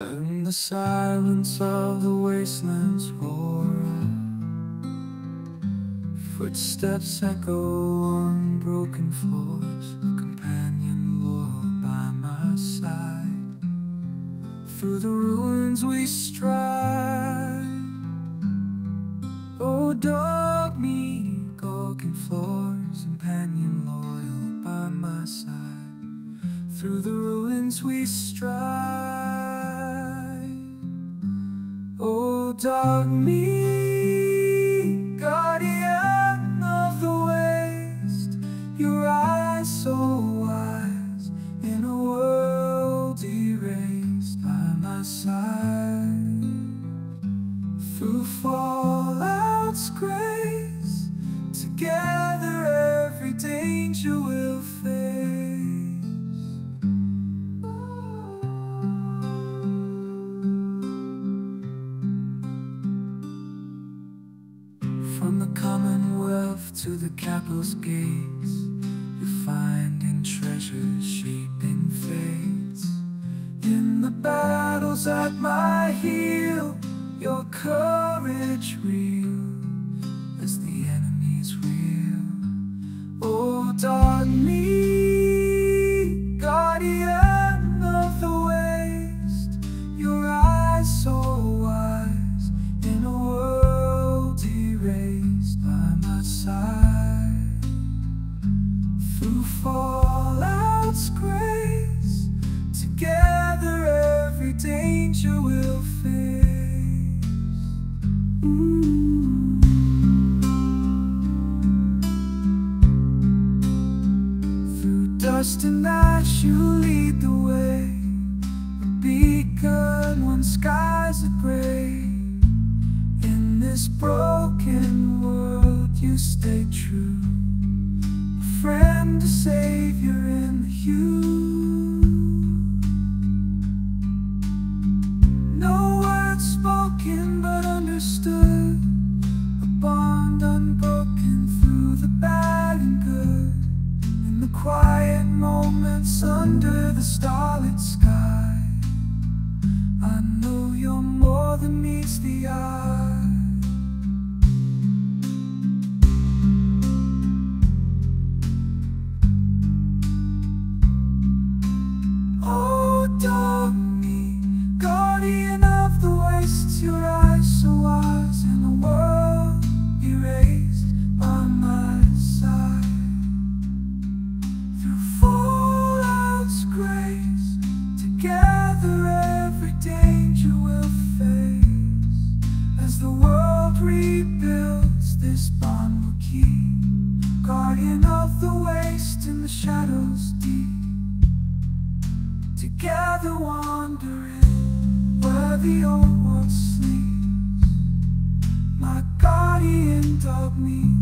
In the silence of the wasteland's roar Footsteps echo on broken floors Companion loyal by my side. Through the ruins we stride. Oh, Dogmeat, broken floors Companion loyal by my side. Through the ruins we stride dog me, guardian of the waste Your eyes so wise in a world erased by my side Through fallout's grace Together every danger will From the commonwealth to the capital's gates You're finding treasures shaping fates. In the battles at my heel Your courage real danger will face. Mm. Through dust and ash you lead the way. A beacon when skies are gray. In this broken world you stay true. A friend, a savior quiet moments under the starlit sky. I know you're more than meets the eye Guardian of the waste in the shadows deep. Together wandering where the old world sleeps My guardian Dogmeat